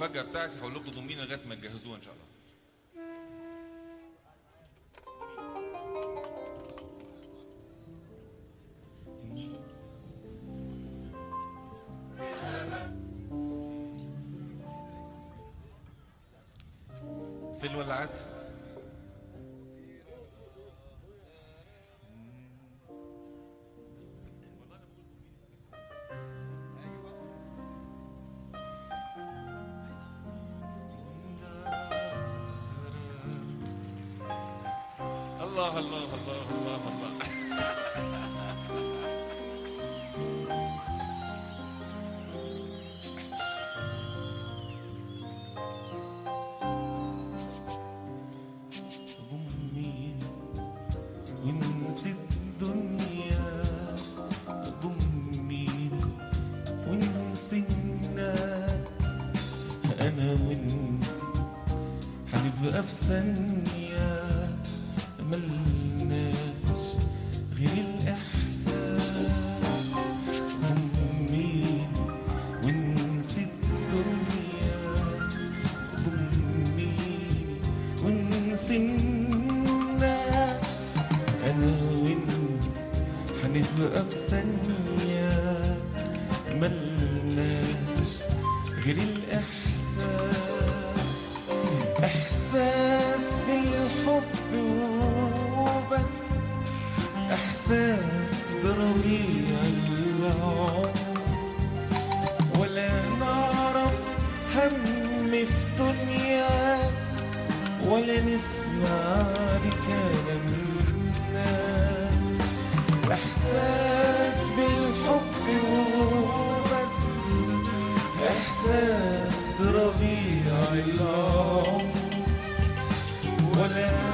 المفاجأة بتاعتي هقول لكم ضمين لغاية ما تجهزوها إن شاء الله. في الولعات الله الله الله الله الله. ضمي ونسي الدنيا. ضمي ونسي الناس أنا وانت هنبقى في ثانية ملناش غير ونسي الدنيا. ونسي الناس. أنا وانت هنبقى في ثانية ملناش غير الإحساس. إحساس بربيع العمر ولا نعرف هم في دنيا ولا نسمع لكلام الناس. إحساس بالحب وبس إحساس ربيع العمر ولا